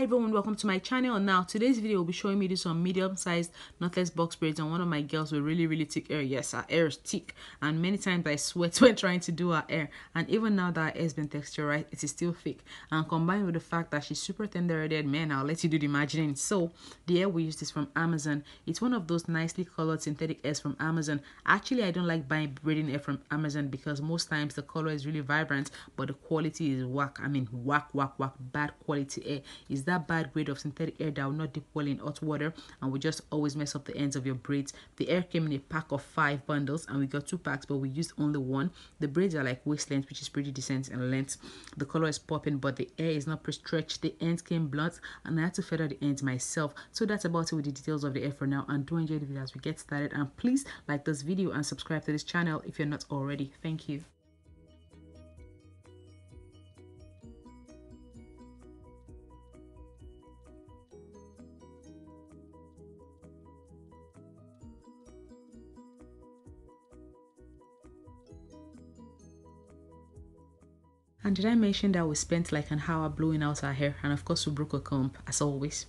hi everyone. Welcome to my channel. Now today's video will be showing me this on medium-sized knotless box braids and one of my girls with really really thick hair. Yes her hair is thick and many times i sweat when trying to do her hair. And even now that her hair has been texturized it is still thick. And combined with the fact that she's super tender-headed man i'll let you do the imagining. So the hair we use is from amazon. It's one of those nicely colored synthetic hairs from amazon. Actually i don't like buying braiding hair from amazon because most times the color is really vibrant but the quality is whack. I mean whack whack whack. Bad quality hair. Is that bad grade of synthetic hair that will not dip well in hot water and will just always mess up the ends of your braids. The hair came in a pack of five bundles and we got two packs but we used only one. The braids are like waist length which is pretty decent in length. The color is popping but the hair is not pre-stretched. The ends came blunt and I had to feather the ends myself. So that's about it with the details of the hair for now and do enjoy the video as we get started and please like this video and subscribe to this channel if you're not already. Thank you. And did I mention that we spent like an hour blowing out our hair and of course we broke a comb as always.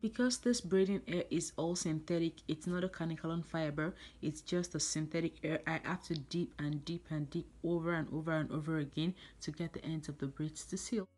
Because this braiding hair is all synthetic, it's not a Kanekalon fiber, it's just a synthetic hair. I have to dip and dip and dip over and over and over again to get the ends of the braids to seal.